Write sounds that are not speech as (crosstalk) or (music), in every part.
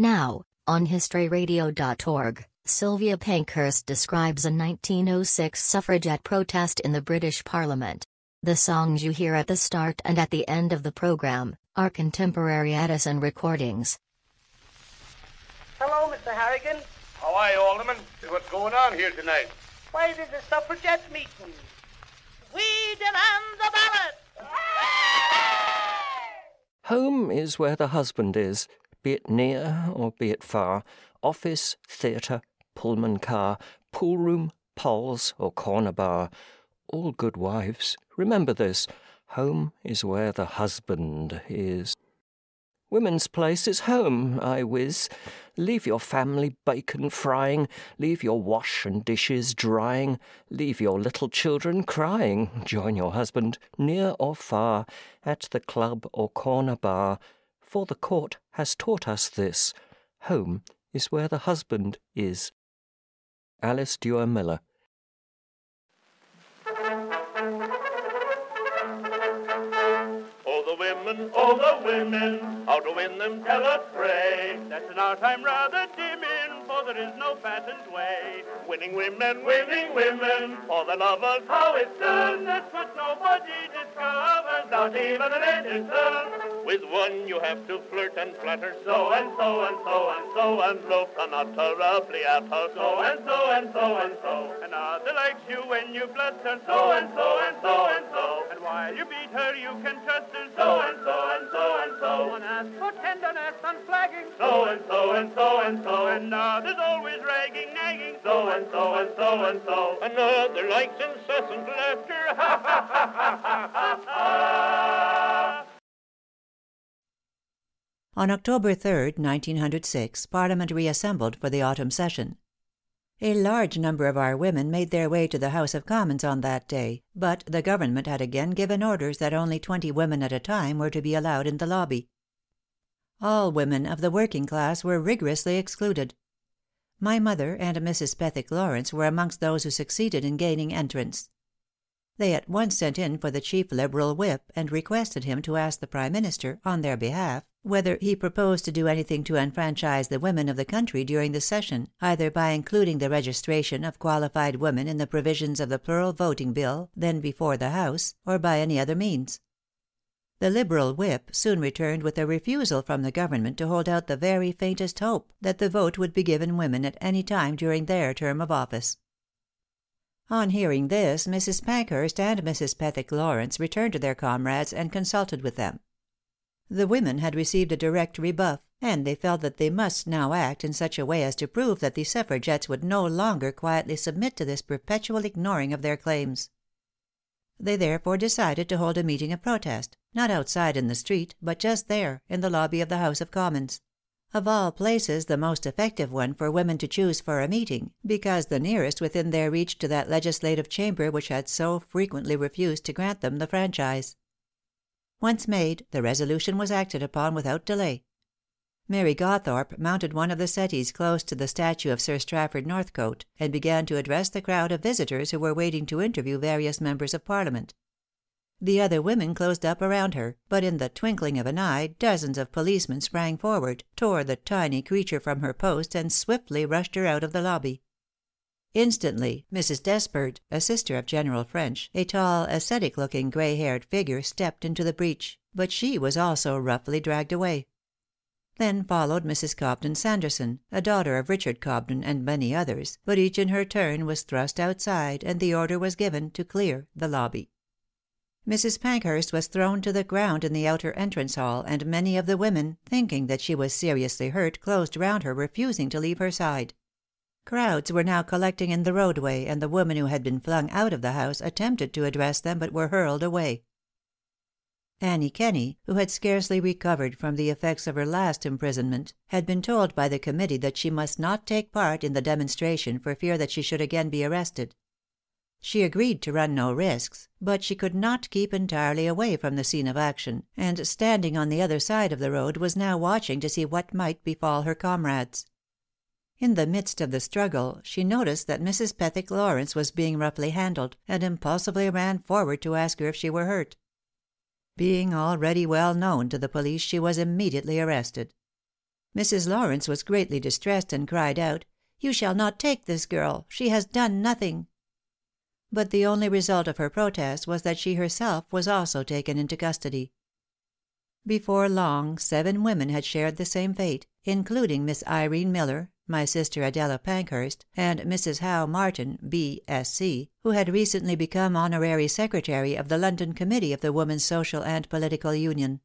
Now, on historyradio.org, Sylvia Pankhurst describes a 1906 suffragette protest in the British Parliament. The songs you hear at the start and at the end of the program are contemporary Edison recordings. Hello, Mr. Harrigan. How are you, Alderman? What's going on here tonight? Why, there's a suffragette meeting. We demand the ballot! Home is where the husband is, be it near or be it far, office, theatre, Pullman car, pool room, polls, or corner bar. All good wives, remember this home is where the husband is. Women's place is home, I whiz. Leave your family bacon frying, leave your wash and dishes drying, leave your little children crying. Join your husband, near or far, at the club or corner bar. For the court has taught us this home is where the husband is. Alice Duer Miller. The women, oh, the women, how to win them tell us pray. That's an art I'm rather dim there is no patent way. Winning women, winning women, for the lovers, how it's done. That's what nobody discovers, not even an Edison. With one you have to flirt and flatter, so and so and so and so, and look unutterably at her, so and so and so and so. Another likes you when you bluster, so and so and so and so. And while you beat her, you can trust her, so and so and so and so. One asks for tenderness unflagging, so and so and so and so. And others always ragging, nagging, so and so and so and so. Another likes incessant laughter, ha ha ha ha ha ha ha. On October 3, 1906, Parliament reassembled for the autumn session. A large number of our women made their way to the House of Commons on that day, but the Government had again given orders that only twenty women at a time were to be allowed in the lobby. All women of the working class were rigorously excluded. My mother and Mrs. Pethick Lawrence were amongst those who succeeded in gaining entrance. They at once sent in for the chief Liberal whip, and requested him to ask the Prime Minister, on their behalf, whether he proposed to do anything to enfranchise the women of the country during the session, either by including the registration of qualified women in the provisions of the Plural Voting Bill, then before the House, or by any other means. The Liberal whip soon returned with a refusal from the Government to hold out the very faintest hope that the vote would be given women at any time during their term of office. On hearing this, Mrs. Pankhurst and Mrs. Pethick Lawrence returned to their comrades and consulted with them. The women had received a direct rebuff, and they felt that they must now act in such a way as to prove that the suffragettes would no longer quietly submit to this perpetual ignoring of their claims. They therefore decided to hold a meeting of protest, not outside in the street, but just there, in the lobby of the House of Commons of all places the most effective one for women to choose for a meeting, because the nearest within their reach to that legislative chamber which had so frequently refused to grant them the franchise. Once made, the resolution was acted upon without delay. Mary Gawthorpe mounted one of the settees close to the statue of Sir Stafford Northcote, and began to address the crowd of visitors who were waiting to interview various members of Parliament. The other women closed up around her, but in the twinkling of an eye dozens of policemen sprang forward, tore the tiny creature from her post, and swiftly rushed her out of the lobby. Instantly Mrs. Despard, a sister of General French, a tall, ascetic looking, grey haired figure, stepped into the breach, but she was also roughly dragged away. Then followed Mrs. Cobden Sanderson, a daughter of Richard Cobden, and many others, but each in her turn was thrust outside, and the order was given to clear the lobby. Mrs. Pankhurst was thrown to the ground in the outer entrance hall, and many of the women, thinking that she was seriously hurt, closed round her, refusing to leave her side. Crowds were now collecting in the roadway, and the women who had been flung out of the house attempted to address them, but were hurled away. Annie Kenney, who had scarcely recovered from the effects of her last imprisonment, had been told by the committee that she must not take part in the demonstration for fear that she should again be arrested. She agreed to run no risks, but she could not keep entirely away from the scene of action, and standing on the other side of the road was now watching to see what might befall her comrades. In the midst of the struggle she noticed that Mrs. Pethick Lawrence was being roughly handled, and impulsively ran forward to ask her if she were hurt. Being already well known to the police, she was immediately arrested. Mrs. Lawrence was greatly distressed, and cried out, "You shall not take this girl. She has done nothing." But the only result of her protest was that she herself was also taken into custody. Before long seven women had shared the same fate, including Miss Irene Miller, my sister Adela Pankhurst, and Mrs. How Martyn, B.Sc., who had recently become honorary secretary of the London committee of the Women's Social and Political Union.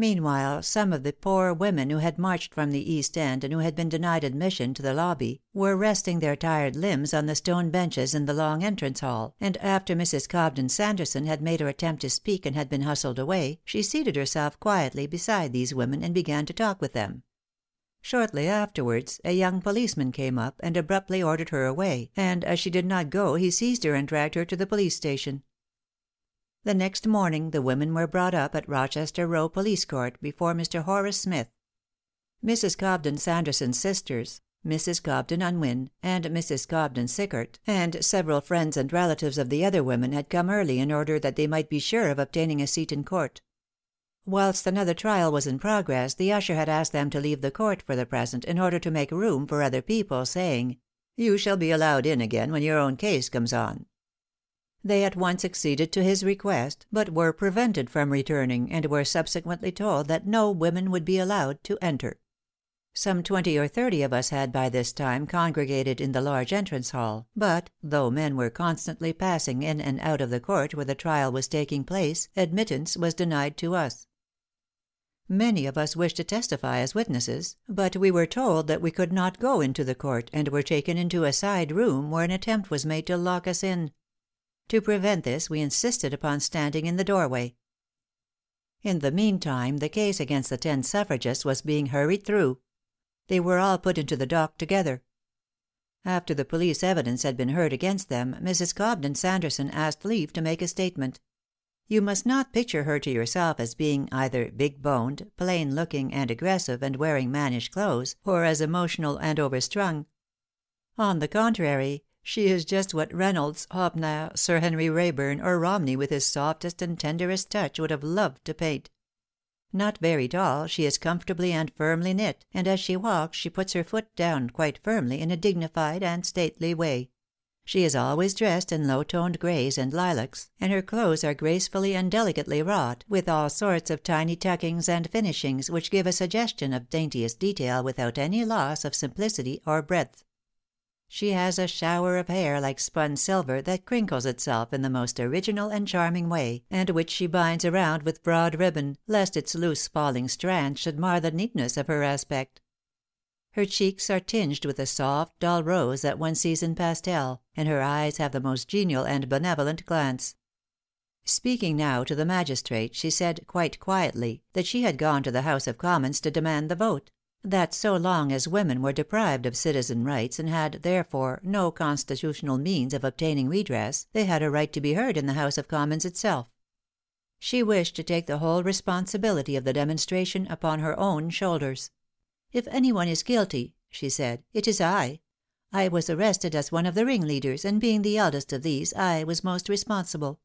Meanwhile some of the poor women who had marched from the East End, and who had been denied admission to the lobby, were resting their tired limbs on the stone benches in the long entrance hall, and after Mrs. Cobden Sanderson had made her attempt to speak and had been hustled away, she seated herself quietly beside these women and began to talk with them. Shortly afterwards a young policeman came up, and abruptly ordered her away, and as she did not go he seized her and dragged her to the police station. The next morning the women were brought up at Rochester Row Police Court, before Mr. Horace Smith. Mrs. Cobden Sanderson's sisters, Mrs. Cobden Unwin, and Mrs. Cobden Sickert, and several friends and relatives of the other women had come early in order that they might be sure of obtaining a seat in court. Whilst another trial was in progress the usher had asked them to leave the court for the present, in order to make room for other people, saying, "You shall be allowed in again when your own case comes on." They at once acceded to his request, but were prevented from returning, and were subsequently told that no women would be allowed to enter. Some twenty or thirty of us had by this time congregated in the large entrance hall, but, though men were constantly passing in and out of the court where the trial was taking place, admittance was denied to us. Many of us wished to testify as witnesses, but we were told that we could not go into the court, and were taken into a side room, where an attempt was made to lock us in. To prevent this we insisted upon standing in the doorway. In the meantime the case against the ten suffragists was being hurried through. They were all put into the dock together. After the police evidence had been heard against them, Mrs. Cobden Sanderson asked leave to make a statement. You must not picture her to yourself as being either big boned, plain looking and aggressive and wearing mannish clothes, or as emotional and overstrung. On the contrary, she is just what Reynolds, Hoppner, Sir Henry Raeburn, or Romney with his softest and tenderest touch would have loved to paint. Not very tall, she is comfortably and firmly knit, and as she walks she puts her foot down quite firmly in a dignified and stately way. She is always dressed in low toned greys and lilacs, and her clothes are gracefully and delicately wrought, with all sorts of tiny tuckings and finishings which give a suggestion of daintiest detail without any loss of simplicity or breadth. She has a shower of hair like spun silver that crinkles itself in the most original and charming way, and which she binds around with broad ribbon, lest its loose falling strands should mar the neatness of her aspect. Her cheeks are tinged with a soft, dull rose that one sees in pastel, and her eyes have the most genial and benevolent glance. Speaking now to the magistrate, she said, quite quietly, that she had gone to the House of Commons to demand the vote that so long as women were deprived of citizen rights and had, therefore, no constitutional means of obtaining redress, they had a right to be heard in the House of Commons itself. She wished to take the whole responsibility of the demonstration upon her own shoulders. "If any one is guilty," she said, "it is I. I was arrested as one of the ringleaders, and being the eldest of these, I was most responsible.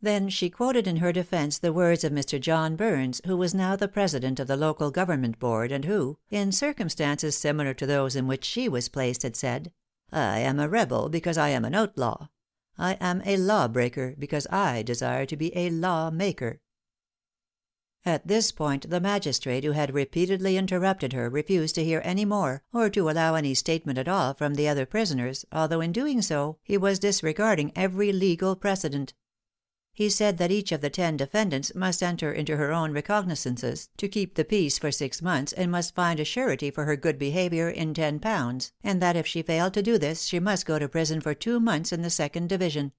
Then she quoted in her defense the words of Mr. John Burns, who was now the president of the local government board, and who, in circumstances similar to those in which she was placed, had said, "I am a rebel because I am an outlaw. I am a law breaker because I desire to be a law maker." At this point the magistrate, who had repeatedly interrupted her, refused to hear any more, or to allow any statement at all from the other prisoners, although in doing so, he was disregarding every legal precedent. He said that each of the ten defendants must enter into her own recognizances to keep the peace for six months, and must find a surety for her good behaviour in ten pounds, and that if she failed to do this she must go to prison for two months in the second division.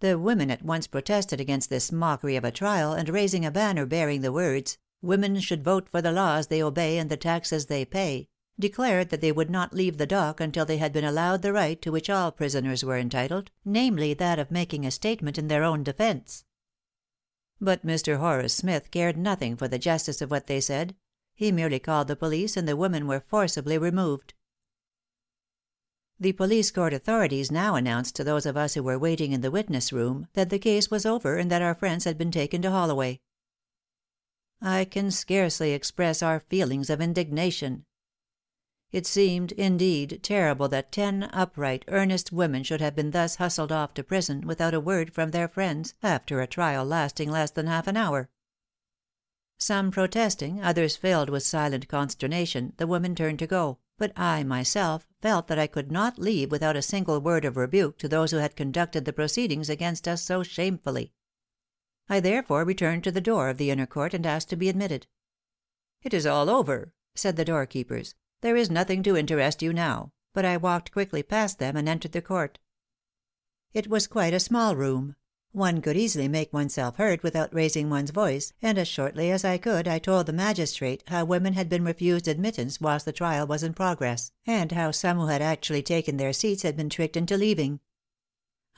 The women at once protested against this mockery of a trial, and raising a banner bearing the words, "Women should vote for the laws they obey and the taxes they pay," declared that they would not leave the dock until they had been allowed the right to which all prisoners were entitled, namely that of making a statement in their own defence. But Mr. Horace Smith cared nothing for the justice of what they said. He merely called the police, and the women were forcibly removed. The police court authorities now announced to those of us who were waiting in the witness room, that the case was over and that our friends had been taken to Holloway. I can scarcely express our feelings of indignation. It seemed, indeed, terrible that ten upright, earnest women should have been thus hustled off to prison, without a word from their friends, after a trial lasting less than half an hour. Some protesting, others filled with silent consternation, the women turned to go; but I myself felt that I could not leave without a single word of rebuke to those who had conducted the proceedings against us so shamefully. I therefore returned to the door of the inner court and asked to be admitted. "It is all over," said the doorkeepers. "There is nothing to interest you now," but I walked quickly past them and entered the court. It was quite a small room. One could easily make oneself heard without raising one's voice, and as shortly as I could I told the magistrate how women had been refused admittance whilst the trial was in progress, and how some who had actually taken their seats had been tricked into leaving.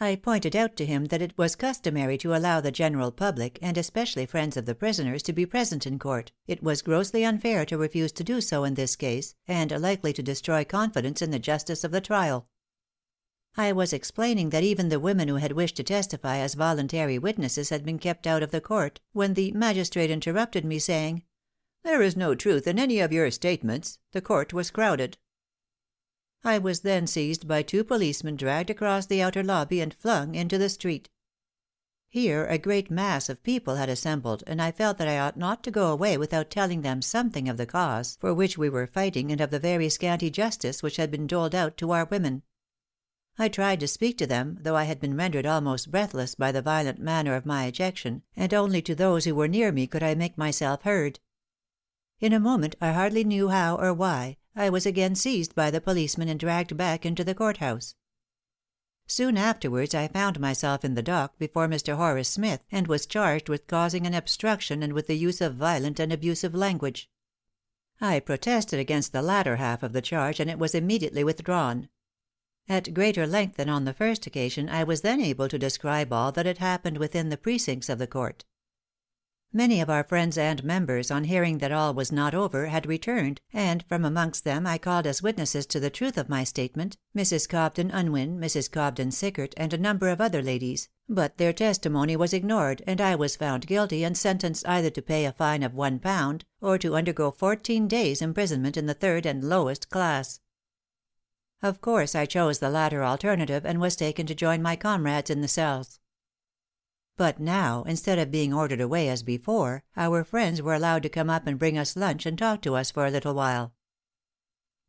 I pointed out to him that it was customary to allow the general public, and especially friends of the prisoners, to be present in court, it was grossly unfair to refuse to do so in this case, and likely to destroy confidence in the justice of the trial. I was explaining that even the women who had wished to testify as voluntary witnesses had been kept out of the court, when the magistrate interrupted me, saying, "There is no truth in any of your statements. The court was crowded." I was then seized by two policemen, dragged across the outer lobby, and flung into the street. Here a great mass of people had assembled, and I felt that I ought not to go away without telling them something of the cause for which we were fighting and of the very scanty justice which had been doled out to our women. I tried to speak to them, though I had been rendered almost breathless by the violent manner of my ejection, and only to those who were near me could I make myself heard. In a moment, I hardly knew how or why, I was again seized by the policeman and dragged back into the court house. Soon afterwards I found myself in the dock before Mr. Horace Smith, and was charged with causing an obstruction and with the use of violent and abusive language. I protested against the latter half of the charge, and it was immediately withdrawn. At greater length than on the first occasion, I was then able to describe all that had happened within the precincts of the court. Many of our friends and members, on hearing that all was not over, had returned, and from amongst them I called as witnesses to the truth of my statement, Mrs. Cobden Unwin, Mrs. Cobden Sickert, and a number of other ladies, but their testimony was ignored, and I was found guilty and sentenced either to pay a fine of one pound, or to undergo fourteen days' imprisonment in the third and lowest class. Of course I chose the latter alternative, and was taken to join my comrades in the cells. But now, instead of being ordered away as before, our friends were allowed to come up and bring us lunch and talk to us for a little while.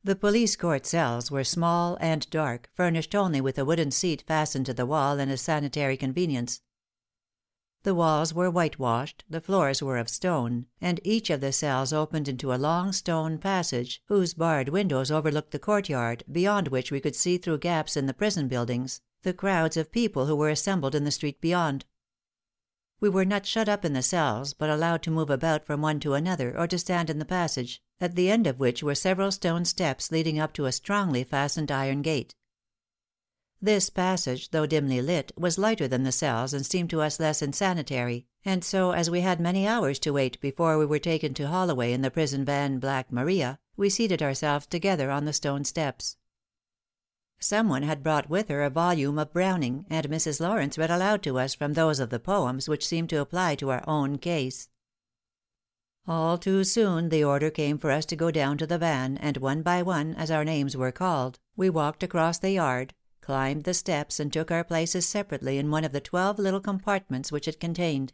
The police court cells were small and dark, furnished only with a wooden seat fastened to the wall and a sanitary convenience. The walls were whitewashed, the floors were of stone, and each of the cells opened into a long stone passage, whose barred windows overlooked the courtyard, beyond which we could see through gaps in the prison buildings, the crowds of people who were assembled in the street beyond. We were not shut up in the cells, but allowed to move about from one to another, or to stand in the passage, at the end of which were several stone steps leading up to a strongly fastened iron gate. This passage, though dimly lit, was lighter than the cells and seemed to us less insanitary, and so as we had many hours to wait before we were taken to Holloway in the prison van Black Maria, we seated ourselves together on the stone steps. Some one had brought with her a volume of Browning, and Mrs. Lawrence read aloud to us from those of the poems which seemed to apply to our own case. All too soon the order came for us to go down to the van, and one by one, as our names were called, we walked across the yard, climbed the steps and took our places separately in one of the twelve little compartments which it contained.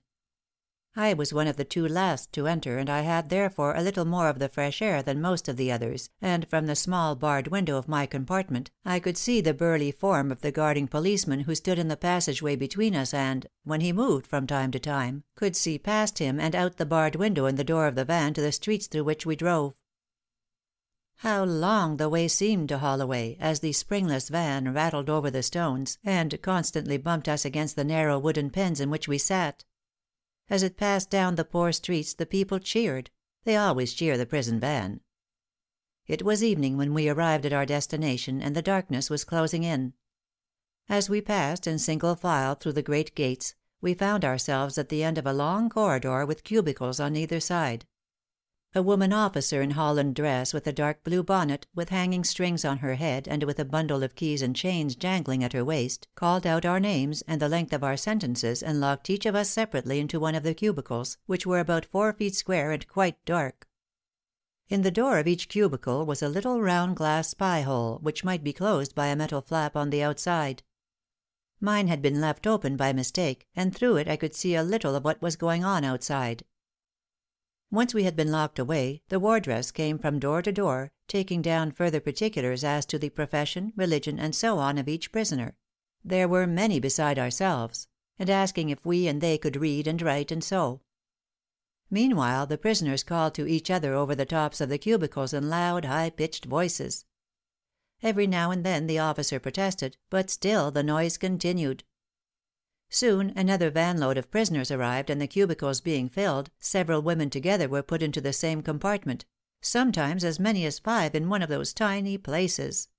I was one of the two last to enter, and I had, therefore, a little more of the fresh air than most of the others, and from the small barred window of my compartment I could see the burly form of the guarding policeman who stood in the passageway between us and, when he moved from time to time, could see past him and out the barred window in the door of the van to the streets through which we drove. How long the way seemed to Holloway, as the springless van rattled over the stones, and constantly bumped us against the narrow wooden pins in which we sat! As it passed down the poor streets the people cheered they always cheer the prison van. It was evening when we arrived at our destination, and the darkness was closing in. As we passed in single file through the great gates, we found ourselves at the end of a long corridor with cubicles on either side. A woman officer in holland dress, with a dark blue bonnet, with hanging strings on her head and with a bundle of keys and chains jangling at her waist, called out our names and the length of our sentences and locked each of us separately into one of the cubicles, which were about four feet square and quite dark. In the door of each cubicle was a little round glass spy hole, which might be closed by a metal flap on the outside. Mine had been left open by mistake, and through it I could see a little of what was going on outside. Once we had been locked away, the wardress came from door to door, taking down further particulars as to the profession, religion, and so on of each prisoner there were many beside ourselves and asking if we and they could read and write and sew. Meanwhile the prisoners called to each other over the tops of the cubicles in loud, high pitched voices. Every now and then the officer protested, but still the noise continued. Soon another van load of prisoners arrived, and the cubicles being filled, several women together were put into the same compartment sometimes as many as five in one of those tiny places.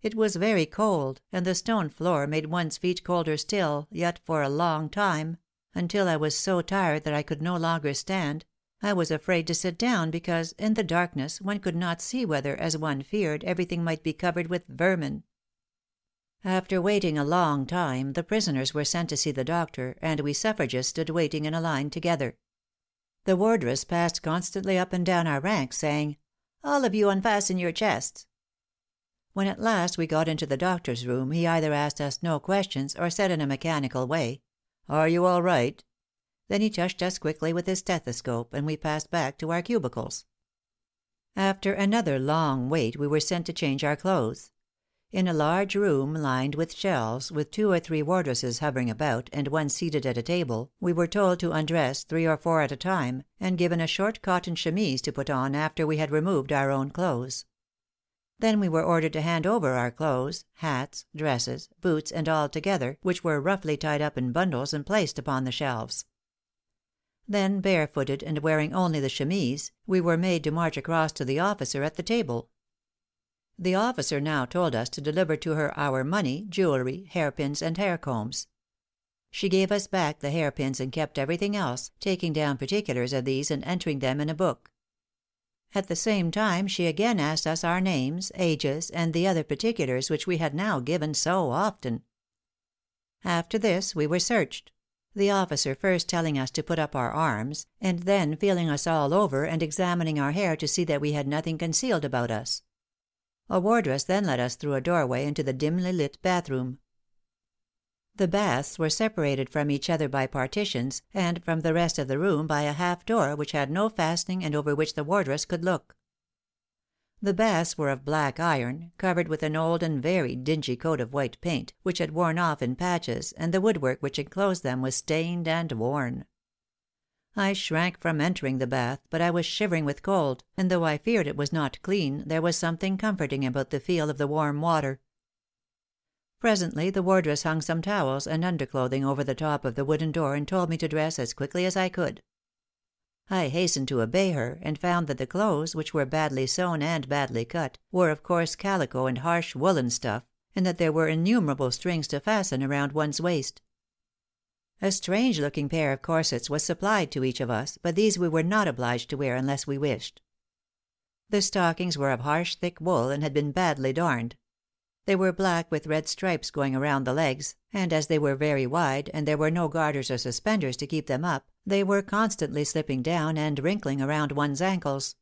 It was very cold, and the stone floor made one's feet colder still, yet for a long time until I was so tired that I could no longer stand I was afraid to sit down because, in the darkness, one could not see whether, as one feared, everything might be covered with vermin. After waiting a long time the prisoners were sent to see the doctor, and we suffragists stood waiting in a line together. The wardress passed constantly up and down our ranks, saying, "All of you unfasten your chests." When at last we got into the doctor's room he either asked us no questions or said in a mechanical way, "Are you all right?" Then he touched us quickly with his stethoscope, and we passed back to our cubicles. After another long wait we were sent to change our clothes. In a large room lined with shelves, with two or three wardresses hovering about, and one seated at a table, we were told to undress three or four at a time, and given a short cotton chemise to put on after we had removed our own clothes. Then we were ordered to hand over our clothes, hats, dresses, boots, and all together, which were roughly tied up in bundles and placed upon the shelves. Then, barefooted, and wearing only the chemise, we were made to march across to the officer at the table. The officer now told us to deliver to her our money, jewelry, hairpins, and hair combs. She gave us back the hairpins and kept everything else, taking down particulars of these and entering them in a book. At the same time she again asked us our names, ages, and the other particulars which we had now given so often. After this we were searched the officer first telling us to put up our arms, and then feeling us all over and examining our hair to see that we had nothing concealed about us. A wardress then led us through a doorway into the dimly lit bathroom. The baths were separated from each other by partitions, and from the rest of the room by a half door which had no fastening and over which the wardress could look. The baths were of black iron, covered with an old and very dingy coat of white paint, which had worn off in patches, and the woodwork which enclosed them was stained and worn. I shrank from entering the bath, but I was shivering with cold, and though I feared it was not clean, there was something comforting about the feel of the warm water. Presently the wardress hung some towels and underclothing over the top of the wooden door and told me to dress as quickly as I could. I hastened to obey her, and found that the clothes, which were badly sewn and badly cut, were of coarse calico and harsh woollen stuff, and that there were innumerable strings to fasten around one's waist. A strange looking pair of corsets was supplied to each of us, but these we were not obliged to wear unless we wished. The stockings were of harsh thick wool, and had been badly darned. They were black with red stripes going around the legs, and as they were very wide, and there were no garters or suspenders to keep them up, they were constantly slipping down and wrinkling around one's ankles.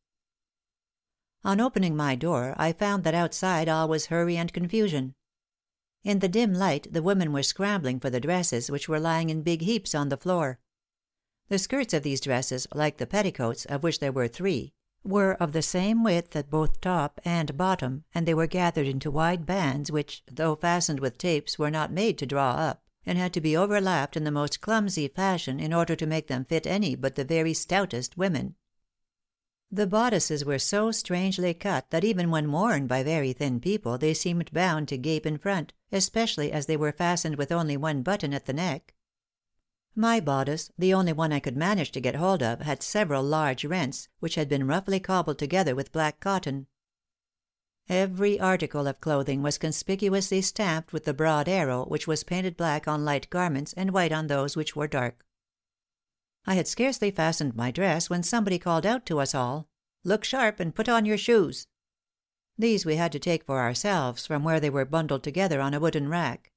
On opening my door, I found that outside all was hurry and confusion. In the dim light the women were scrambling for the dresses, which were lying in big heaps on the floor. The skirts of these dresses, like the petticoats, of which there were three, were of the same width at both top and bottom, and they were gathered into wide bands which, though fastened with tapes, were not made to draw up, and had to be overlapped in the most clumsy fashion in order to make them fit any but the very stoutest women. The bodices were so strangely cut that even when worn by very thin people they seemed bound to gape in front, especially as they were fastened with only one button at the neck. My bodice, the only one I could manage to get hold of, had several large rents, which had been roughly cobbled together with black cotton. Every article of clothing was conspicuously stamped with the broad arrow, which was painted black on light garments and white on those which were dark. I had scarcely fastened my dress when somebody called out to us all, "Look sharp, and put on your shoes." These we had to take for ourselves from where they were bundled together on a wooden rack.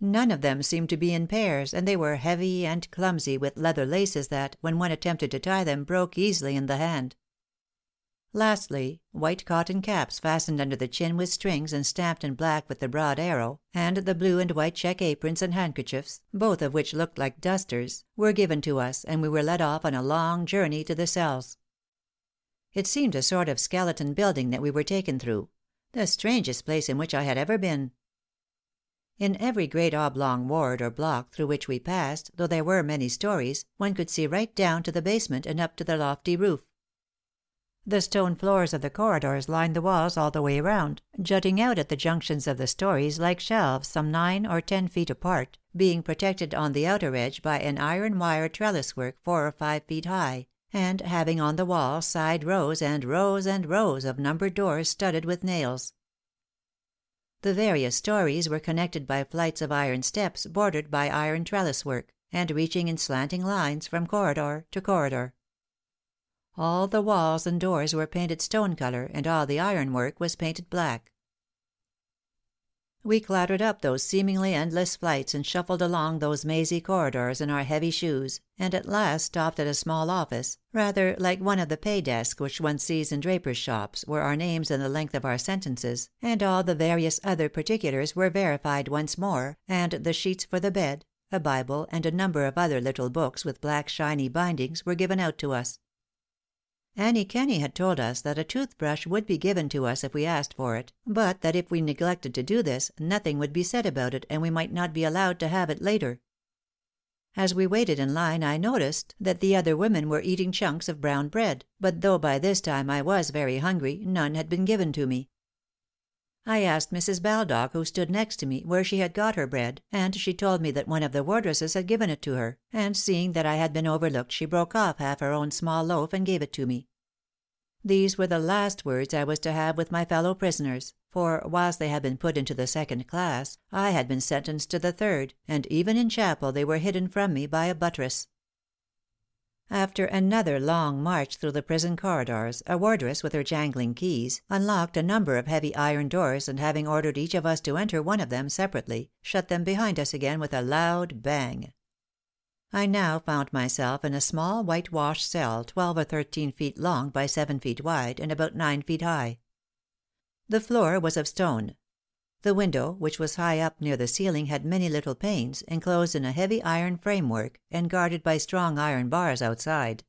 None of them seemed to be in pairs, and they were heavy and clumsy, with leather laces that, when one attempted to tie them, broke easily in the hand. Lastly, white cotton caps fastened under the chin with strings and stamped in black with the broad arrow, and the blue and white check aprons and handkerchiefs, both of which looked like dusters, were given to us, and we were led off on a long journey to the cells. It seemed a sort of skeleton building that we were taken through the strangest place in which I had ever been. In every great oblong ward or block through which we passed, though there were many stories, one could see right down to the basement and up to the lofty roof. The stone floors of the corridors lined the walls all the way round, jutting out at the junctions of the stories like shelves some nine or ten feet apart, being protected on the outer edge by an iron wire trellis work four or five feet high, having on the wall side rows and rows and rows of numbered doors studded with nails. The various stories were connected by flights of iron steps bordered by iron trellis work, and reaching in slanting lines from corridor to corridor. All the walls and doors were painted stone color, and all the iron work was painted black. We clattered up those seemingly endless flights and shuffled along those mazy corridors in our heavy shoes, and at last stopped at a small office, rather like one of the pay desks which one sees in drapers' shops, where our names and the length of our sentences, and all the various other particulars were verified once more, and the sheets for the bed, a Bible, and a number of other little books with black shiny bindings were given out to us. Annie Kenney had told us that a tooth brush would be given to us if we asked for it, but that if we neglected to do this, nothing would be said about it and we might not be allowed to have it later. As we waited in line I noticed that the other women were eating chunks of brown bread, but though by this time I was very hungry, none had been given to me. I asked Mrs. Baldock, who stood next to me, where she had got her bread, and she told me that one of the wardresses had given it to her, and seeing that I had been overlooked she broke off half her own small loaf and gave it to me. These were the last words I was to have with my fellow prisoners, for, whilst they had been put into the second class, I had been sentenced to the third, and even in chapel they were hidden from me by a buttress. After another long march through the prison corridors, a wardress, with her jangling keys, unlocked a number of heavy iron doors and having ordered each of us to enter one of them separately, shut them behind us again with a loud bang. I now found myself in a small whitewashed cell twelve or thirteen feet long by seven feet wide, and about nine feet high. The floor was of stone, the window, which was high up near the ceiling, had many little panes, enclosed in a heavy iron framework, and guarded by strong iron bars outside.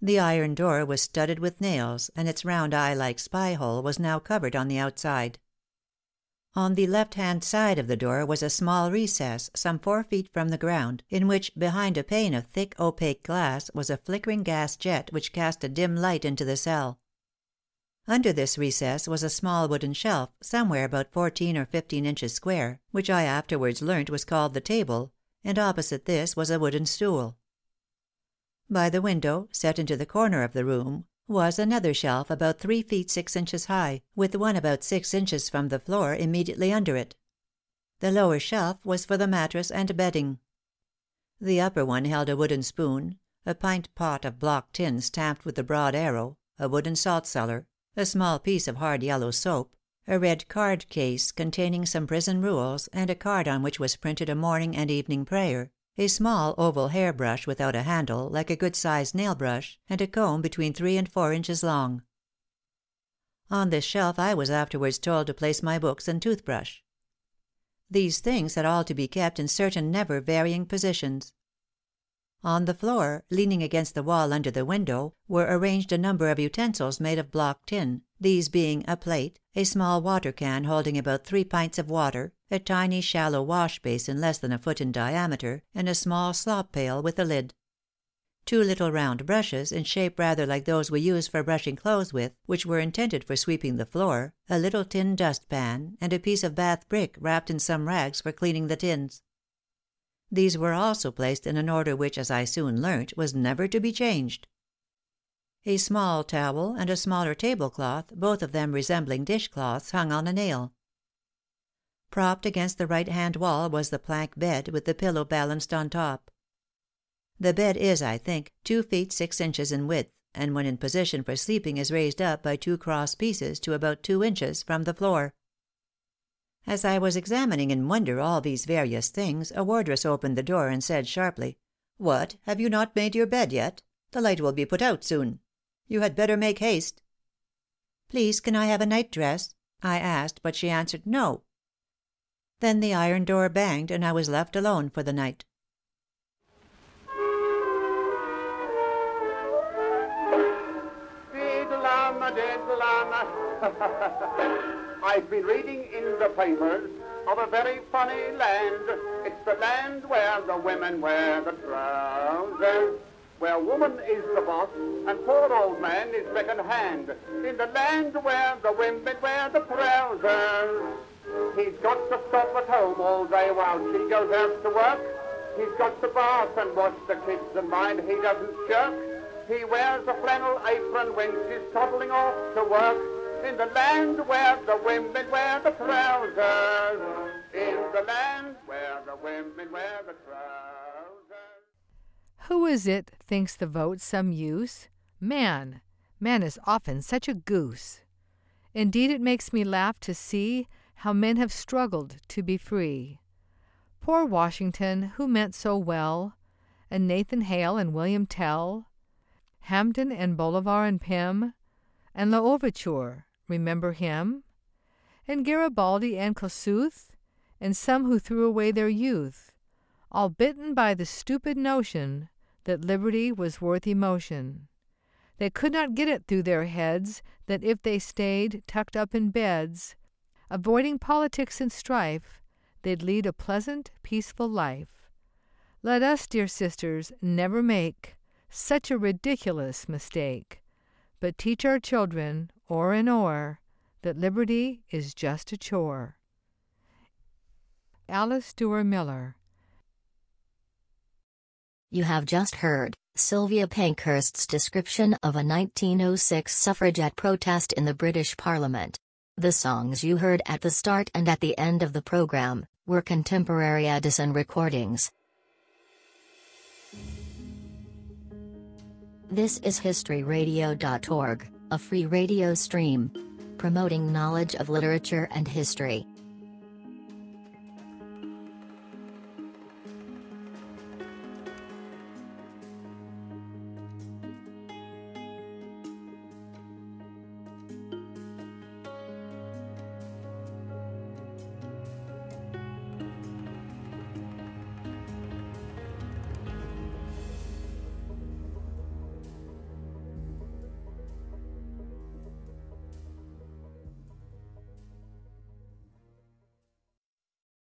The iron door was studded with nails, and its round eye like spy hole was now covered on the outside. On the left hand side of the door was a small recess, some four feet from the ground, in which, behind a pane of thick opaque glass, was a flickering gas jet which cast a dim light into the cell. Under this recess was a small wooden shelf, somewhere about fourteen or fifteen inches square, which I afterwards learnt was called the table, and opposite this was a wooden stool. By the window, set into the corner of the room, was another shelf about three feet six inches high, with one about six inches from the floor immediately under it. The lower shelf was for the mattress and bedding. The upper one held a wooden spoon, a pint pot of block tin stamped with the broad arrow, a wooden salt cellar, a small piece of hard yellow soap, a red card case containing some prison rules and a card on which was printed a morning and evening prayer, a small oval hair brush without a handle, like a good sized nail brush, and a comb between three and four inches long. On this shelf I was afterwards told to place my books and toothbrush. These things had all to be kept in certain never varying positions. On the floor, leaning against the wall under the window, were arranged a number of utensils made of block tin, these being a plate, a small water can holding about three pints of water, a tiny shallow wash basin less than a foot in diameter, and a small slop pail with a lid. Two little round brushes, in shape rather like those we use for brushing clothes with, which were intended for sweeping the floor, a little tin dust pan, and a piece of Bath brick wrapped in some rags for cleaning the tins. These were also placed in an order which, as I soon learnt, was never to be changed. A small towel and a smaller table cloth, both of them resembling dish cloths, hung on a nail. Propped against the right hand wall was the plank bed, with the pillow balanced on top. The bed is, I think, two feet six inches in width, and when in position for sleeping is raised up by two cross pieces to about two inches from the floor. As I was examining in wonder all these various things, a wardress opened the door, and said sharply, "What! have you not made your bed yet? The light will be put out soon. You had better make haste." "Please can I have a night dress?" I asked, but she answered, "No." Then the iron door banged, and I was left alone for the night. (laughs) I've been reading in the papers of a very funny land. It's the land where the women wear the trousers, where woman is the boss and poor old man is second hand. In the land where the women wear the trousers, he's got to stop at home all day while she goes out to work. He's got to bath and wash the kids and mind he doesn't shirk. He wears a flannel apron when she's toddling off to work. In the land where the women wear the trousers. In the land where the women wear the trousers. Who is it thinks the vote some use? Man. Man is often such a goose. Indeed, it makes me laugh to see how men have struggled to be free. Poor Washington, who meant so well, and Nathan Hale and William Tell, Hampden and Bolivar and Pym, and L'Ouverture, remember him? And Garibaldi and Kossuth, and some who threw away their youth, all bitten by the stupid notion that liberty was worth emotion. They could not get it through their heads that if they stayed tucked up in beds, avoiding politics and strife, they'd lead a pleasant, peaceful life. Let us, dear sisters, never make such a ridiculous mistake, but teach our children, o'er and o'er, that liberty is just a chore. Alice Duer Miller You have just heard Sylvia Pankhurst's description of a 1906 suffragette protest in the British Parliament. The songs you heard at the start and at the end of the program were contemporary Edison recordings. This is HistoryRadio.org, a free radio stream promoting knowledge of literature and history.